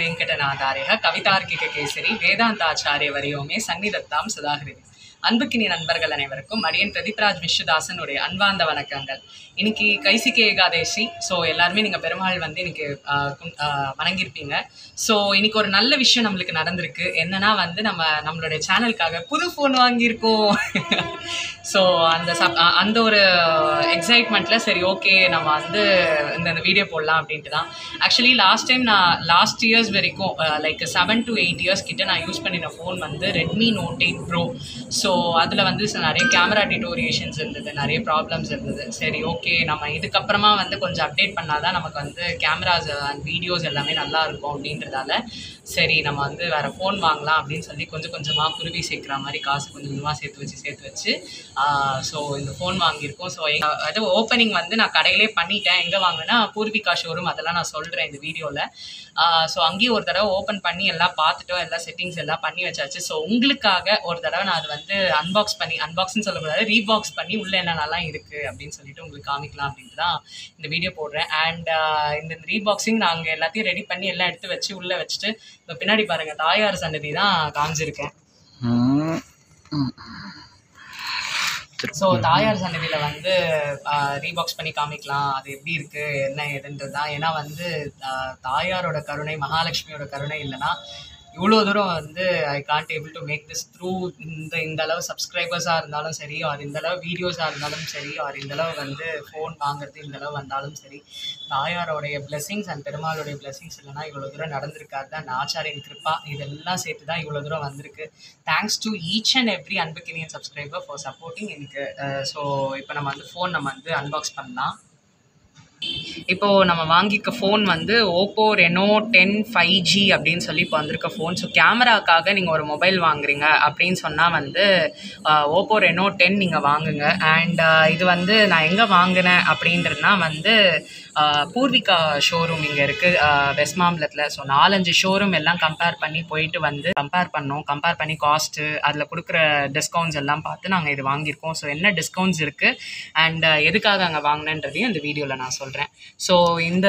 वेङ्कटनाथार्यः कवितार्किककेसरी वेदान्ताचार्यवर्यो मे सन्नी सन्निधत्तां सदाहृदि அன்புக்கினி நண்பர்கள் அனைவருக்கும் அடியன் பிரதீப்ராஜ் விஸ்வதாசனுடைய அன்பார்ந்த வணக்கங்கள். இன்னைக்கு கைசிகை ஏகாதேசி. ஸோ எல்லாருமே நீங்கள் பெருமாள் வந்து இன்னைக்கு வணங்கியிருப்பீங்க. ஸோ இன்னைக்கு ஒரு நல்ல விஷயம் நம்மளுக்கு நடந்திருக்கு. என்னன்னா வந்து நம்ம நம்மளுடைய சேனலுக்காக புது ஃபோன் வாங்கியிருக்கோம். ஸோ அந்த சப் அந்த ஒரு எக்ஸைட்மெண்ட்டில் சரி ஓகே நம்ம வந்து இந்த வீடியோ போடலாம் அப்படின்ட்டு தான். ஆக்சுவலி லாஸ்ட் டைம் நான் லாஸ்ட் இயர்ஸ் வரைக்கும் like seven to eight years கிட்ட நான் யூஸ் பண்ணின ஃபோன் வந்து Redmi Note eight Pro so அதில் வந்து நிறைய கேமரா டிட்டோரியேஷன்ஸ் இருந்தது நிறைய ப்ராப்ளம்ஸ் இருந்தது. சரி ஓகே நம்ம இதுக்கப்புறமா வந்து கொஞ்சம் அப்டேட் பண்ணாதான் நமக்கு வந்து கேமராஸ் அண்ட் வீடியோஸ் எல்லாமே நல்லா இருக்கும் அப்படின்றதால சரி நம்ம வந்து வேறு ஃபோன் வாங்கலாம் அப்படின்னு சொல்லி கொஞ்சம் கொஞ்சமாக குருவி சேர்க்குற மாதிரி காசு கொஞ்சம் கொஞ்சமாக சேர்த்து வச்சு சேர்த்து வச்சு ஸோ இந்த ஃபோன் வாங்கியிருக்கோம். ஸோ அது ஓப்பனிங் வந்து நான் கடையிலே பண்ணிட்டேன். எங்கே வாங்கினா பூர்விகா ஷோரூம் அதெல்லாம் நான் சொல்கிறேன் இந்த வீடியோவில் ஸோ அங்கேயும் ஒரு தடவை ஓப்பன் பண்ணி எல்லாம் பார்த்துட்டோம். எல்லா செட்டிங்ஸ் எல்லாம் பண்ணி வச்சாச்சு. ஸோ உங்களுக்காக ஒரு தடவை நான் அது வந்து அன்பாக்ஸ் பண்ணி அன்பாக்ஸ்னு சொல்லக்கூடாது ரீபாக்ஸ் பண்ணி உள்ளே என்னென்னலாம் இருக்குது அப்படின்னு சொல்லிட்டு உங்களுக்கு காமிக்கலாம் அப்படின்ட்டு தான் இந்த வீடியோ போடுறேன். அண்ட் இந்த ரீபாக்ஸிங் நாங்கள் எல்லாத்தையும் ரெடி பண்ணி எல்லாம் எடுத்து வச்சு உள்ளே வச்சுட்டு இப்போ பின்னாடி பாருங்கள் தாயார் சன்னதி தான் காமிச்சிருக்கேன். ஸோ தாயார் சன்னதியில் வந்து ரீபாக்ஸ் பண்ணி காமிக்கலாம். அது எப்படி இருக்குது என்ன ஏதுன்றது தான். ஏன்னா வந்து தாயாரோட கருணை மகாலட்சுமியோட கருணை இல்லைன்னா இவ்வளோ தூரம் வந்து I can't able to make this through இந்த இந்த அளவு சப்ஸ்கிரைபர்ஸாக இருந்தாலும் சரி ஆர் இந்த அளவு வீடியோஸாக இருந்தாலும் சரி ஆர் இந்த அளவு வந்து ஃபோன் வாங்குறது இந்த அளவு வந்தாலும் சரி தாயாரோடைய பிளெஸிங்ஸ் அண்ட் பெருமாளுடைய பிளெஸிங்ஸ் இல்லைன்னா இவ்வளோ தூரம் நடந்திருக்காது தான். ஆச்சாரியன் கிருப்பா இதெல்லாம் சேர்த்து தான் இவ்வளோ தூரம் வந்திருக்கு. Thanks to each and every அன்புக்கினியன் subscriber for supporting எனக்கு ஸோ இப்போ நம்ம வந்து ஃபோன் நம்ம வந்து அன்பாக்ஸ் பண்ணலாம். இப்போ நம்ம வாங்கிக்க ஃபோன் வந்து Oppo Reno ten five G அப்படின்னு சொல்லி இப்போ வந்திருக்க ஃபோன் ஸோ கேமராக்காக நீங்கள் ஒரு மொபைல் வாங்குறீங்க அப்படின்னு சொன்னால் வந்து ஓப்போ ரெனோ டென் நீங்கள் வாங்குங்க. அண்ட் இது வந்து நான் எங்கே வாங்கினேன் அப்படின்றதுனா வந்து பூர்விகா ஷோரூம் இங்கே இருக்குது வெஸ்ட் மாம்பலத்தில் ஸோ நாலஞ்சு ஷோரூம் எல்லாம் கம்பேர் பண்ணி போயிட்டு வந்து கம்பேர் பண்ணோம். கம்பேர் பண்ணி காஸ்ட்டு அதில் கொடுக்குற டிஸ்கவுண்ட்ஸ் எல்லாம் பார்த்து நாங்கள் இது வாங்கியிருக்கோம். ஸோ என்ன டிஸ்கவுண்ட்ஸ் இருக்குது அண்ட் எதுக்காக அங்கே வாங்கினேன்றதையும் இந்த வீடியோவில் நான் சொல்கிறேன் ஸோ இந்த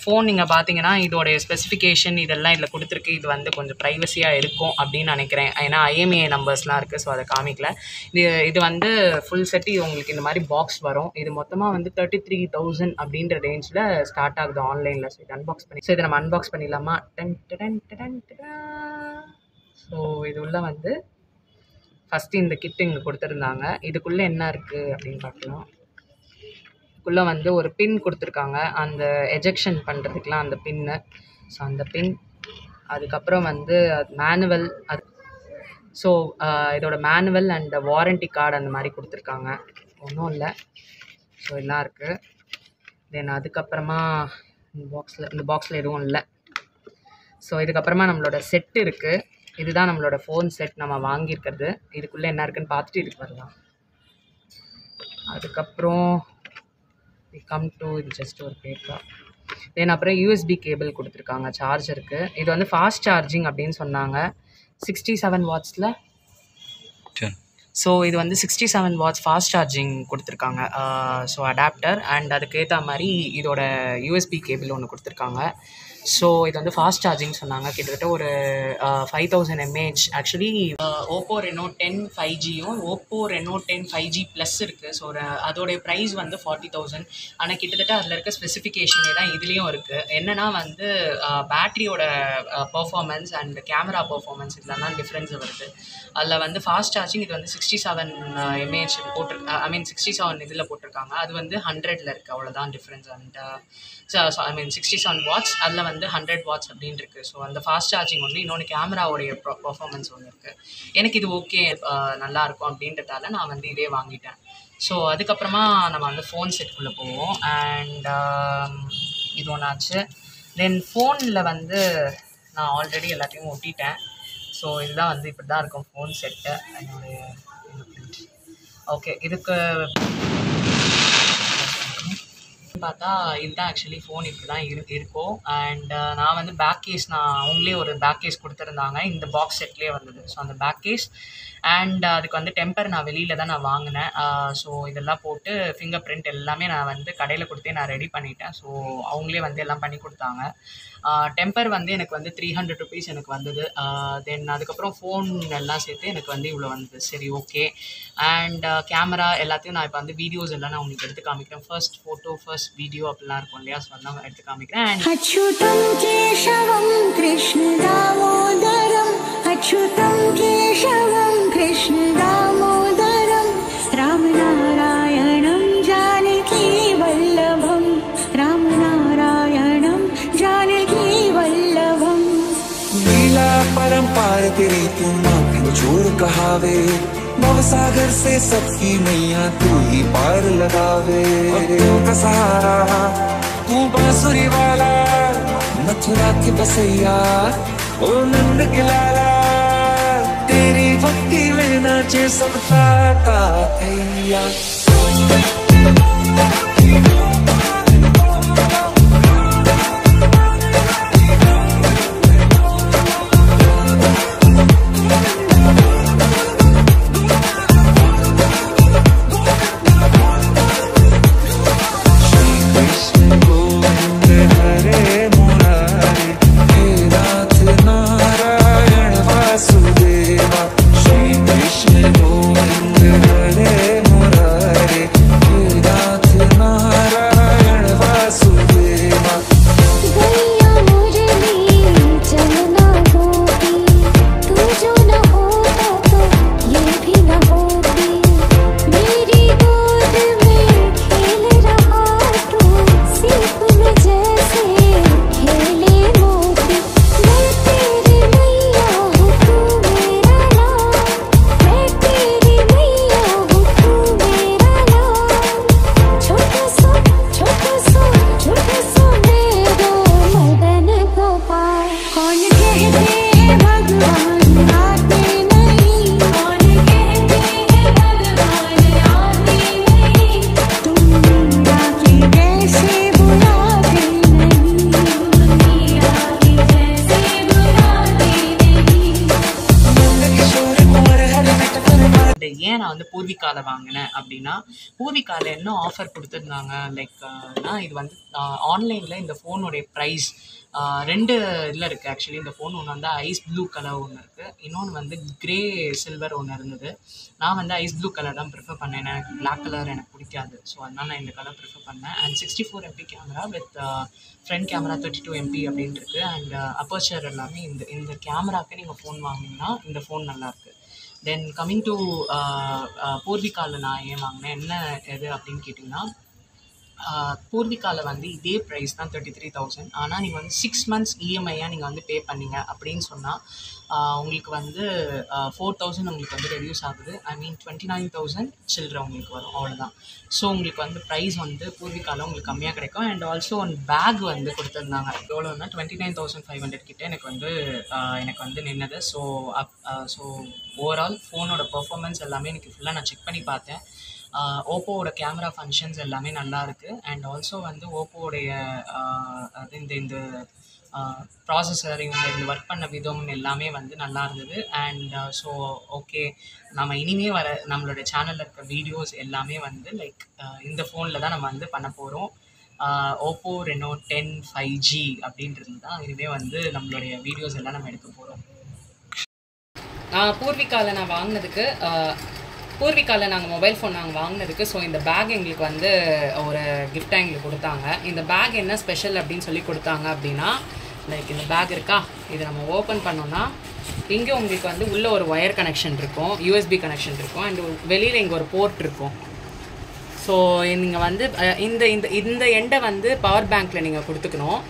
ஃபோன் நீங்கள் பார்த்தீங்கன்னா இதோடைய ஸ்பெசிஃபிகேஷன் இதெல்லாம் இதில் கொடுத்துருக்கு. இது வந்து கொஞ்சம் ப்ரைவசியாக இருக்கும் அப்படின்னு நினைக்கிறேன். ஏன்னா ஐஎம்ஏ நம்பர்ஸ்லாம் இருக்குது ஸோ அதை காமிக்கல. இது இது வந்து ஃபுல் செட்டு உங்களுக்கு இந்த மாதிரி பாக்ஸ் வரும். இது மொத்தமாக வந்து தேர்ட்டி த்ரீ தௌசண்ட் அப்படின்ற ரேஞ்சில் ஸ்டார்ட் ஆகுது ஆன்லைனில் ஸோ இது அன்பாக்ஸ் பண்ணி ஸோ இதை நம்ம அன்பாக்ஸ் பண்ணிடலாமா? டன் டன் டன் ஸோ இது உள்ள வந்து ஃபஸ்ட்டு இந்த கிட் இங்கே கொடுத்துருந்தாங்க. இதுக்குள்ளே என்ன இருக்குது அப்படின்னு பார்க்கலாம். குள்ளே வந்து ஒரு பின் கொடுத்துருக்காங்க. அந்த எஜெக்ஷன் பண்ணுறதுக்குலாம் அந்த பின்னு ஸோ அந்த பின் அதுக்கப்புறம் வந்து மேனுவல் அது ஸோ இதோட மேனுவல் அண்ட் வாரண்டி கார்டு அந்த மாதிரி கொடுத்துருக்காங்க. ஒன்றும் இல்லை. ஸோ எல்லாம் இருக்குது தென் அதுக்கப்புறமா இந்த பாக்ஸில் இந்த பாக்ஸில் எதுவும் இல்லை. ஸோ இதுக்கப்புறமா நம்மளோட செட் இருக்குது இதுதான் நம்மளோட ஃபோன் செட் நம்ம வாங்கியிருக்கிறது. இதுக்குள்ளே என்ன இருக்குன்னு பார்த்துட்டு இதுக்கு வரலாம். அதுக்கப்புறம் கம் டு ஜஸ்ட் ஒரு பேப்பர் தென் அப்புறம் யூஎஸ்பி கேபிள் கொடுத்துருக்காங்க சார்ஜருக்கு இது வந்து ஃபாஸ்ட் சார்ஜிங் அப்படின்னு சொன்னாங்க. சிக்ஸ்டி செவன் வாட்ஸில் ஸோ இது வந்து sixty seven watts fast charging கொடுத்துருக்காங்க ஸோ அடாப்டர் அண்ட் அதுக்கேற்ற மாதிரி இதோட யூஎஸ்பி கேபிள் ஒன்று கொடுத்துருக்காங்க. ஸோ இது வந்து ஃபாஸ்ட் சார்ஜிங் சொன்னாங்க. கிட்டத்தட்ட ஒரு five thousand mAh actually Oppo Reno ten five ஜியும் Oppo Reno ten five G plus இருக்குது ஸோ அதோடைய ப்ரைஸ் வந்து ஃபார்ட்டி தௌசண்ட் ஆனால் கிட்டத்தட்ட அதில் இருக்க ஸ்பெசிஃபிகேஷனே தான் இதுலேயும் இருக்குது என்னென்னா வந்து பேட்ரியோட பர்ஃபார்மன்ஸ் அண்ட் கேமரா பர்ஃபார்மன்ஸ் இதில் தான் டிஃப்ரென்ஸ் வருது. அதில் வந்து ஃபாஸ்ட் சார்ஜிங் இது வந்து சிக்ஸ்டி செவன் எம்ஏஹெச் போட்டிருக்கு ஐ மீன் சிக்ஸ்டி செவன் இதில் போட்டிருக்காங்க. அது வந்து ஹண்ட்ரடில் இருக்குது அவ்வளோதான் difference and I mean sixty seven watts அதில் வந்து ஹண்ட்ரட் வாட்ஸ் அப்படின்னு இருக்குது ஸோ அந்த ஃபாஸ்ட் சார்ஜிங் ஒன்று இன்னொன்று கேமராவுடைய பர்ஃபார்மன்ஸ் ஒன்று இருக்குது எனக்கு இது ஓகே நல்லா இருக்கும் அப்படின்றதால நான் வந்து இதே வாங்கிட்டேன். ஸோ அதுக்கப்புறமா நம்ம வந்து ஃபோன் செட்டுக்குள்ளே போவோம். அண்ட் இது ஒன்றாச்சு தென் ஃபோனில் வந்து நான் ஆல்ரெடி எல்லாத்தையும் ஒட்டிட்டேன். ஸோ இதுதான் வந்து இப்படி தான் இருக்கும் ஃபோன் செட்டு என்னுடைய ஓகே இதுக்கு பார்த்தா இதுதான் ஆக்சுவலி ஃபோன் இப்படி தான் இரு இருக்கும். அண்ட் uh, நான் வந்து பேக் கேஸ் நான் அவங்களே ஒரு பேக் கேஸ் கொடுத்துருந்தாங்க. இந்த பாக்ஸ் செட்லேயே வந்தது. ஸோ அந்த பேக் கேஸ் அண்ட் அதுக்கு வந்து டெம்பர் நான் வெளியில் தான் நான் வாங்கினேன். ஸோ uh, இதெல்லாம் போட்டு ஃபிங்கர் பிரிண்ட் எல்லாமே நான் வந்து கடையில் கொடுத்தே நான் ரெடி பண்ணிட்டேன். ஸோ அவங்களே வந்து எல்லாம் பண்ணி கொடுத்தாங்க. Uh, டெம்பர் வந்து எனக்கு வந்து த்ரீ ஹண்ட்ரட் ருபீஸ் எனக்கு வந்தது. தென் அதுக்கப்புறம் ஃபோன் எல்லாம் சேர்த்து எனக்கு வந்து இவ்வளோ வந்தது. சரி ஓகே அண்ட் கேமரா எல்லாத்தையும் நான் இப்போ வந்து வீடியோஸ் எல்லாம் நான் உங்களுக்கு எடுத்து காமிக்கிறேன். First photo first this video Pilar Pondia Swarnam at the comic grand. Achyutam Keshavam Krishna Damodaram Achyutam Keshavam Krishna Damodaram Ramanarayanam Janaki Vallabham Ramanarayanam Janaki Vallabham Leela parampar tere tu na pinchur kahave कहावे नवसागर से सबकी मैया तू ही पार लगावे। तू का सहारा, तू बांसुरी वाला, मथुरा के बसैया, ओ नंद के लाला, तेरी भक्ति में नाचे सबका का ஏன் நான் வந்து பூர்விகாவில் வாங்கினேன் அப்படின்னா பூர்விகாவில் என்ன ஆஃபர் கொடுத்துருந்தாங்க? லைக் நான் இது வந்து ஆன்லைனில் இந்த ஃபோனுடைய ப்ரைஸ் ரெண்டு இதில் இருக்குது ஆக்சுவலி இந்த ஃபோன் ஒன்று வந்து ஐஸ் ப்ளூ கலர் ஒன்று இருக்குது இன்னொன்று வந்து கிரே சில்வர் ஒன்று இருந்தது. நான் வந்து ஐஸ் ப்ளூ கலர் தான் ப்ரிஃபர் பண்ணேன். எனக்கு பிளாக் கலர் எனக்கு பிடிக்காது. ஸோ அதனால் நான் இந்த கலர் ப்ரிஃபர் பண்ணேன். And sixty four MP camera with front camera thirty two MP அப்படின்ட்டு இருக்குது அண்ட் அப்பர்ச்சர் எல்லாமே இந்த இந்த கேமராவுக்கு நீங்கள் ஃபோன் வாங்கினீங்கன்னா இந்த ஃபோன் நல்லாயிருக்கு தென் கம்மிங் டு பூர்விகாவில் நான் ஏன் வாங்கினேன்? என்ன எது அப்படின்னு கேட்டிங்கன்னா பூர்விகாவில் வந்து இதே ப்ரைஸ் தான் தேர்ட்டி த்ரீ தௌசண்ட் ஆனால் நீங்கள் வந்து சிக்ஸ் மந்த்ஸ் இஎம்ஐயாக நீங்கள் வந்து பே பண்ணீங்க அப்படின்னு சொன்னால் உங்களுக்கு வந்து ஃபோர் தௌசண்ட் உங்களுக்கு வந்து ரெடியூஸ் ஆகுது. I mean twenty nine thousand சில்லற உங்களுக்கு வரும். அவ்வளோதான் ஸோ உங்களுக்கு வந்து ப்ரைஸ் வந்து பூர்விகாவில் உங்களுக்கு கம்மியாக கிடைக்கும். அண்ட் ஆல்சோ ஒன் பேக் வந்து கொடுத்துருந்தாங்க. எவ்வளோன்னா twenty nine thousand five hundred கிட்ட எனக்கு வந்து எனக்கு வந்து நின்னது. ஸோ அப் ஸோ ஓவரால் ஃபோனோட பர்ஃபார்மன்ஸ் எல்லாமே எனக்கு ஃபுல்லாக நான் செக் பண்ணி பார்த்தேன். ஓப்போவோட கேமரா ஃபங்க்ஷன்ஸ் எல்லாமே நல்லா இருக்குது அண்ட் ஆல்சோ வந்து ஓப்போவுடைய அது இந்த இந்த ப்ராசஸர் இவங்க இந்த ஒர்க் பண்ண விதம் எல்லாமே வந்து நல்லா இருந்தது. அண்ட் ஸோ ஓகே நம்ம இனிமே வர நம்மளோட சேனலில் இருக்க வீடியோஸ் எல்லாமே வந்து லைக் இந்த ஃபோனில் தான் நம்ம வந்து பண்ண போகிறோம் Oppo Reno ten five G அப்படின்றது தான். இனிமேல் வந்து நம்மளுடைய வீடியோஸ் எல்லாம் நம்ம எடுக்க போகிறோம் பூர்விகாவில் நான் வாங்கினதுக்கு பூர்விகாவில் நாங்கள் மொபைல் ஃபோன் நாங்கள் வாங்கினதுக்கு ஸோ இந்த பேக் எங்களுக்கு வந்து ஒரு கிஃப்டாக எங்களுக்கு கொடுத்தாங்க. இந்த பேக் என்ன ஸ்பெஷல் அப்படின்னு சொல்லி கொடுத்தாங்க அப்படின்னா லைக் இந்த பேக் இருக்கா? இது நம்ம ஓப்பன் பண்ணோம்னா இங்கே உங்களுக்கு வந்து உள்ளே ஒரு ஒயர் கனெக்ஷன் இருக்கும் யூஎஸ்பி கனெக்ஷன் இருக்கும் அண்ட் வெளியில் இங்கே ஒரு போர்ட் இருக்கும். ஸோ நீங்கள் வந்து இந்த இந்த இந்த எண்டை வந்து பவர் பேங்க்கில் நீங்கள் கொடுத்துக்கணும்.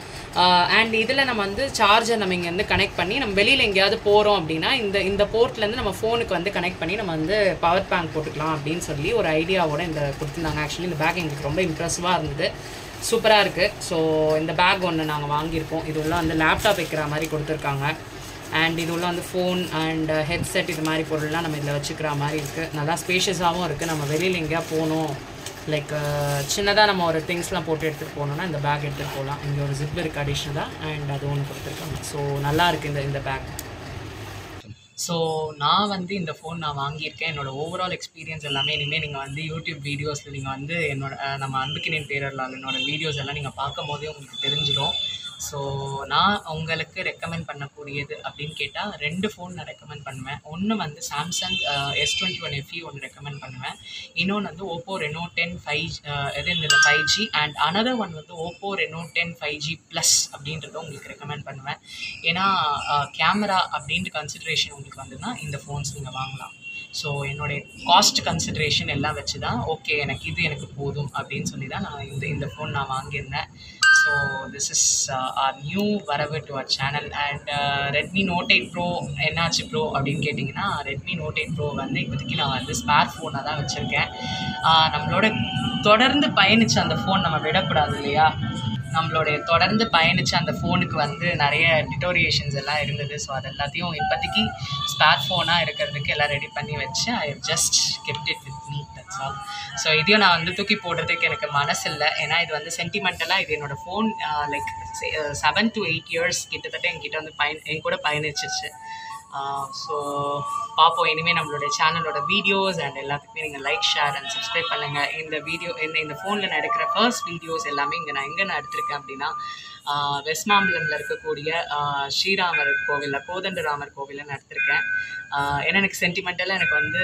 அண்ட் இதில் நம்ம வந்து சார்ஜர் நம்ம இங்கே வந்து கனெக்ட் பண்ணி நம்ம வெளியில் எங்கேயாவது போகிறோம் அப்படின்னா இந்த இந்த போர்ட்லேருந்து நம்ம ஃபோனுக்கு வந்து கனெக்ட் பண்ணி நம்ம வந்து பவர் பேங்க் போட்டுக்கலாம் அப்படின்னு சொல்லி ஒரு ஐடியாவோட இந்த கொடுத்துருந்தாங்க. ஆக்சுவலி இந்த பேக் எங்களுக்கு ரொம்ப இம்ப்ரெசிவாக இருந்தது. சூப்பராக இருக்குது ஸோ இந்த பேக் ஒன்று நாங்கள் வாங்கியிருக்கோம். இது உள்ள வந்து லேப்டாப் வைக்கிற மாதிரி கொடுத்துருக்காங்க. அண்ட் இது உள்ள வந்து ஃபோன் அண்ட் ஹெட்செட் இது மாதிரி பொருள்லாம் நம்ம இதில் வச்சுக்கிற மாதிரி இருக்குது நல்லா ஸ்பேஷியஸாகவும் இருக்குது நம்ம வெளியில் எங்கேயா போகணும். லைக் uh, சின்னதாக நம்ம ஒரு திங்ஸ்லாம் போட்டு எடுத்துகிட்டு போனோம்னா இந்த பேக் எடுத்துகிட்டு போகலாம் இங்கே ஒரு ஜிப் இருக்குது அடிஷ்னலாக அண்ட் அது ஒன்று கொடுத்துருக்காங்க. ஸோ நல்லா இருக்குது இந்த இந்த பேக் ஸோ நான் வந்து இந்த ஃபோன் நான் வாங்கியிருக்கேன். என்னோடய ஓவரால் எக்ஸ்பீரியன்ஸ் எல்லாமே இனிமேல் நீங்கள் வந்து யூடியூப் வீடியோஸில் நீங்கள் வந்து என்னோட நம்ம அன்புக்கினின் பேரர்களால் என்னோடய வீடியோஸ் எல்லாம் நீங்கள் பார்க்கும் போதே உங்களுக்கு தெரிஞ்சிடும் ஸோ நான் உங்களுக்கு ரெக்கமெண்ட் பண்ணக்கூடியது அப்படின்னு கேட்டால் ரெண்டு ஃபோன் நான் ரெக்கமெண்ட் பண்ணுவேன். ஒன்று வந்து Samsung S twenty one FE ஒன்று ரெக்கமெண்ட் பண்ணுவேன். இன்னொன்று வந்து ஓப்போ ரெனோ டென் ஃபைவ் எது இந்த five G and another one வந்து Oppo Reno ten five G plus அப்படின்றத உங்களுக்கு ரெக்கமெண்ட் பண்ணுவேன். ஏன்னா கேமரா அப்படின்ற கன்சிடரேஷன் உங்களுக்கு வந்துன்னா இந்த ஃபோன்ஸ் நீங்கள் வாங்கலாம். ஸோ என்னுடைய காஸ்ட் கன்சிடரேஷன் எல்லாம் வச்சு தான் ஓகே எனக்கு இது எனக்கு போதும் அப்படின்னு சொல்லி தான் நான் இந்த இந்த ஃபோன் நான் வாங்கியிருந்தேன். So this is our new வரவு to our channel and Redmi Note eight Pro என்னாச்சு ப்ரோ அப்படின்னு கேட்டிங்கன்னா ரெட்மி நோட் எயிட் ப்ரோ வந்து இப்போதைக்கு நான் வந்து ஸ்பேர் ஃபோனாக தான் வச்சுருக்கேன். நம்மளோட தொடர்ந்து பயணித்த அந்த ஃபோன் நம்ம விடக்கூடாது இல்லையா? நம்மளுடைய தொடர்ந்து பயணித்த அந்த ஃபோனுக்கு வந்து நிறைய டிட்டோரியேஷன்ஸ் எல்லாம் இருந்தது. ஸோ அது எல்லாத்தையும் இப்போதைக்கு ஸ்மார்ட் ஃபோனாக இருக்கிறதுக்கு எல்லாம் ரெடி பண்ணி வச்சு I just kept it with me that's all so இதையும் நான் வந்து தூக்கி போடுறதுக்கு எனக்கு மனசு இல்லை ஏன்னா இது வந்து சென்டிமெண்டலாக இது என்னோடய phone like seven to eight years கிட்டத்தட்ட என்கிட்ட வந்து பயன் என் கூட பயணிச்சிச்சு. ஸோ பார்ப்போம் இனிமேல் நம்மளுடைய சேனலோட வீடியோஸ் அண்ட் எல்லாத்துக்குமே நீங்கள் லைக் ஷேர் அண்ட் சப்ஸ்கிரைப் பண்ணுங்கள் இந்த வீடியோ இந்த இந்த ஃபோனில் நான் எடுக்கிற ஃபர்ஸ்ட் வீடியோஸ் எல்லாமே இங்கே நான் எங்கே நான் எடுத்திருக்கேன் அப்படின்னா ஆஹ் வெஸ்ட் மாம்பலமில் இருக்கக்கூடிய ஸ்ரீராமர் கோவிலில் கோதண்டராமர் கோவிலில் நான் எடுத்திருக்கேன். ஏன்னா எனக்கு சென்டிமெண்டலாக எனக்கு வந்து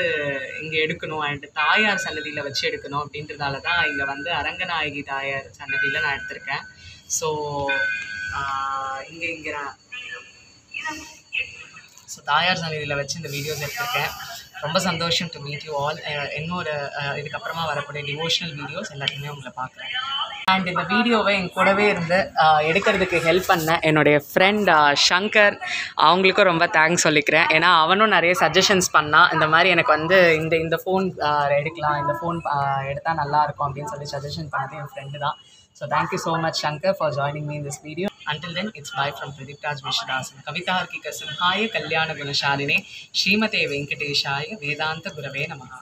இங்கே எடுக்கணும் அண்ட் தாயார் சன்னதியில் வச்சு எடுக்கணும் அப்படின்றதால தான் இங்கே வந்து அரங்கநாயகி தாயார் சன்னதியில் நான் எடுத்திருக்கேன். ஸோ இங்கே இங்கே நான் ஸோ தாயார் சந்நிதியில் வச்சு இந்த வீடியோஸ் எடுத்திருக்கேன். ரொம்ப சந்தோஷம் டு மீட் யூ ஆல் இன்னொரு இதுக்கப்புறமா வரக்கூடிய டிவோஷனல் வீடியோஸ் எல்லாத்தையுமே உங்களை பார்க்குறேன். அண்ட் இந்த வீடியோவை என் கூடவே இருந்து எடுக்கிறதுக்கு ஹெல்ப் பண்ண என்னுடைய ஃப்ரெண்ட் ஷங்கர் அவங்களுக்கும் ரொம்ப தேங்க்ஸ் சொல்லிக்கிறேன். ஏன்னா அவனும் நிறைய சஜஷன்ஸ் பண்ணான் இந்த மாதிரி எனக்கு வந்து இந்த இந்த ஃபோன் எடுக்கலாம் இந்த ஃபோன் எடுத்தால் நல்லா இருக்கும் அப்படின்னு சொல்லி சஜஷன் பண்ணது என் ஃப்ரெண்டு தான். So thank you so much Shankar for joining me in this video Until then, it's bye from Pradip Raj Vishwadasan. Kavita Harkika Simhaya Kalyana Gunashaline Srimate Venkateshaya Vedanta Gurave Namaha.